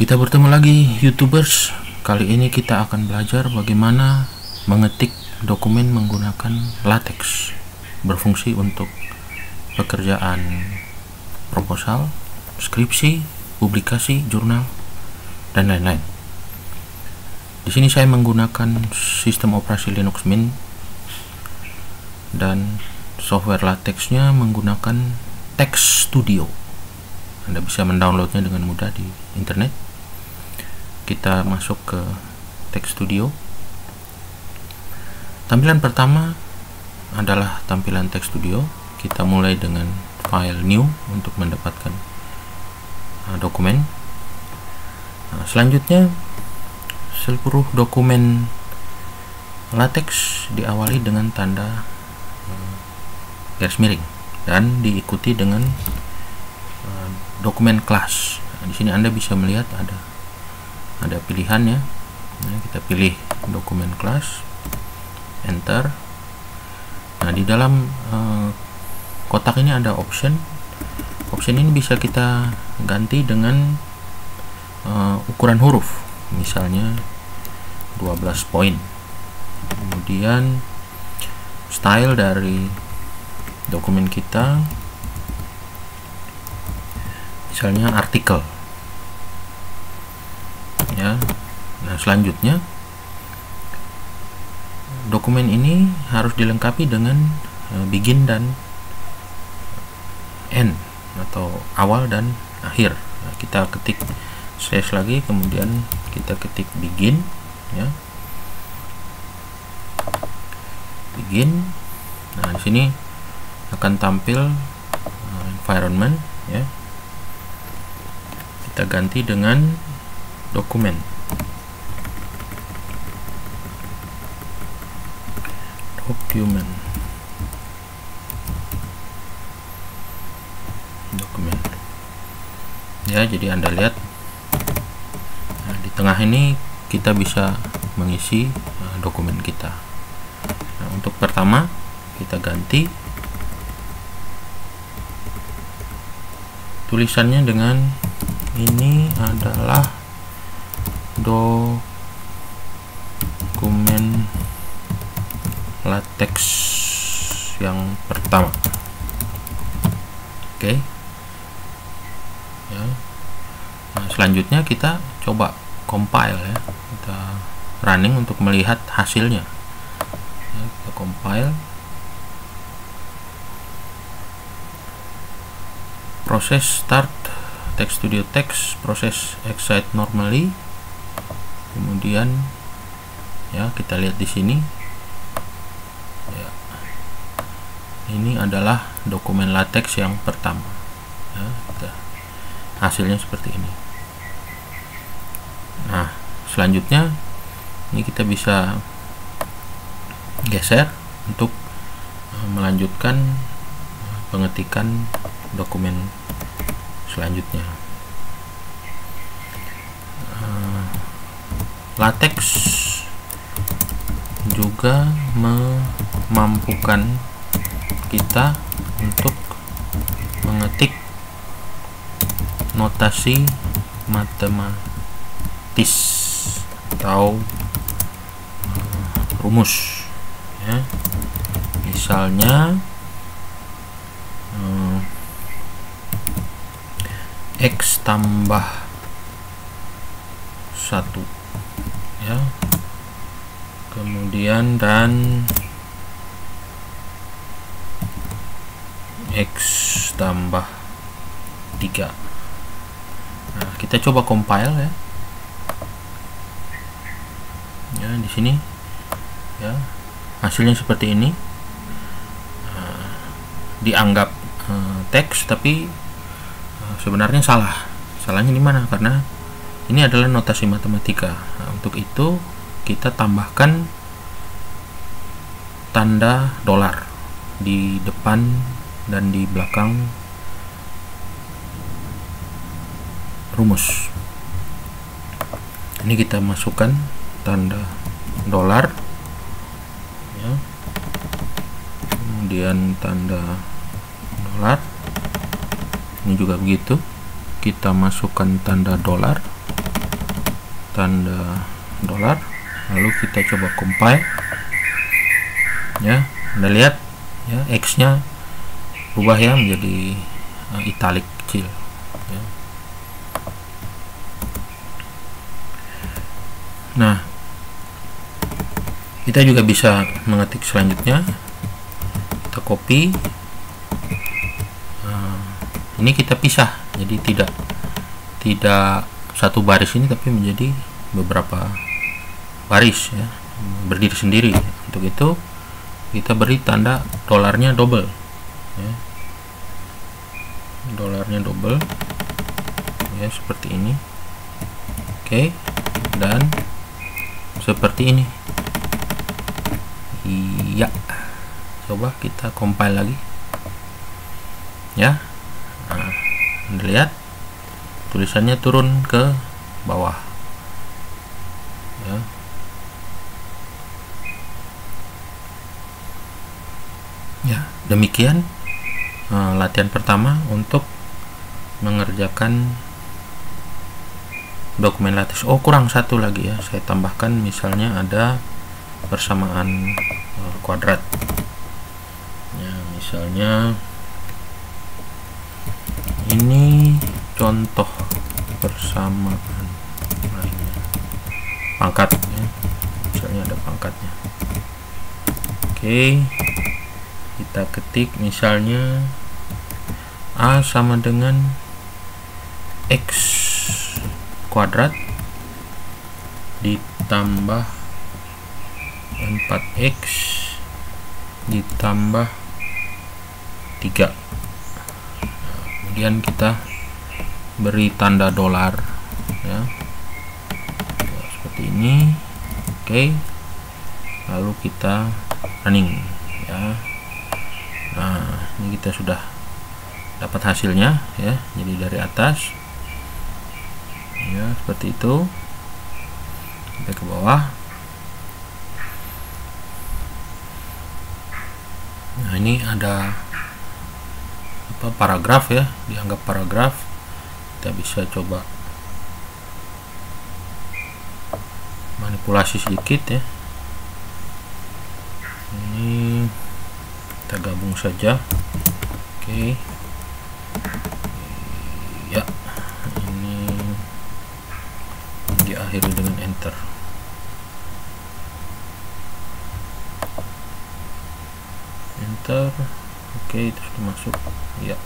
Kita bertemu lagi YouTubers. Kali ini kita akan belajar bagaimana mengetik dokumen menggunakan latex. Berfungsi untuk pekerjaan proposal, skripsi, publikasi, jurnal, dan lain-lain. Di sini saya menggunakan sistem operasi Linux Mint dan software latexnya menggunakan Text Studio. Anda bisa mendownloadnya dengan mudah di internet kita masuk ke text studio. Tampilan pertama adalah tampilan text studio. Kita mulai dengan file new untuk mendapatkan uh, dokumen. Nah, selanjutnya seluruh dokumen latex diawali dengan tanda uh, garis miring dan diikuti dengan uh, dokumen kelas. Nah, di sini Anda bisa melihat ada ada pilihannya nah, kita pilih dokumen kelas enter. Nah di dalam uh, kotak ini ada option. Option ini bisa kita ganti dengan uh, ukuran huruf. Misalnya 12 poin. Kemudian style dari dokumen kita. Misalnya artikel ya nah selanjutnya dokumen ini harus dilengkapi dengan uh, begin dan end atau awal dan akhir. Nah, kita ketik slash lagi kemudian kita ketik begin ya. Begin. Nah di sini akan tampil uh, environment ya. Kita ganti dengan dokumen. Dokumen. Dokumen. Ya jadi anda lihat nah, di tengah ini kita bisa mengisi uh, dokumen kita. Nah, untuk pertama kita ganti tulisannya dengan ini adalah dokumen latex yang pertama. Oke. Okay. ya. Nah, selanjutnya kita coba compile ya. Kita running untuk melihat hasilnya. Ya, kita compile. Proses start text studio text proses excite normally kemudian ya kita lihat di sini. Ya, ini adalah dokumen latex yang pertama. Ya, kita, hasilnya seperti ini. Nah selanjutnya ini kita bisa geser untuk eh, melanjutkan eh, pengetikan dokumen selanjutnya latex juga memampukan kita untuk mengetik notasi matematis atau uh, rumus ya. Misalnya uh, x tambah satu ya. Kemudian dan X tambah 3 nah kita coba compile ya. Ya di sini. Ya hasilnya seperti ini. Uh, dianggap uh, teks tapi uh, sebenarnya salah. Salahnya di mana? Karena ini adalah notasi matematika. Nah, untuk itu kita tambahkan tanda dolar di depan dan di belakang rumus. Ini kita masukkan tanda dolar ya. kemudian tanda dolar. Ini juga begitu. Kita masukkan tanda dolar tanda dolar lalu kita coba compile. Ya anda lihat ya X nya berubah ya menjadi uh, italic kecil ya. nah kita juga bisa mengetik selanjutnya. Kita copy. Nah, ini kita pisah jadi tidak tidak satu baris ini tapi menjadi beberapa baris ya. Berdiri sendiri. Untuk itu kita beri tanda dolarnya double ya. dolarnya double ya seperti ini. Oke dan seperti ini. Iya. Coba kita compile lagi. Ya. Nah, lihat tulisannya turun ke bawah. Ya. Ya demikian uh, latihan pertama untuk mengerjakan dokumen lattice oh kurang satu lagi ya. Saya tambahkan misalnya ada persamaan uh, kuadrat. Ya misalnya ini contoh persamaan lainnya pangkat ya. Misalnya ada pangkatnya. Oke kita ketik misalnya A sama dengan X kuadrat ditambah 4X ditambah 3 nah, kemudian kita beri tanda dolar ya, ya seperti ini. Oke. Lalu kita running ya. Nah ini kita sudah dapat hasilnya ya. Jadi dari atas. Ya seperti itu. Sampai ke bawah. Nah ini ada apa paragraf ya. Dianggap paragraf kita bisa coba manipulasi sedikit ya. Ini kita gabung saja. Oke. Okay. ya ini diakhiri dengan enter. Enter. Oke okay, itu sudah masuk ya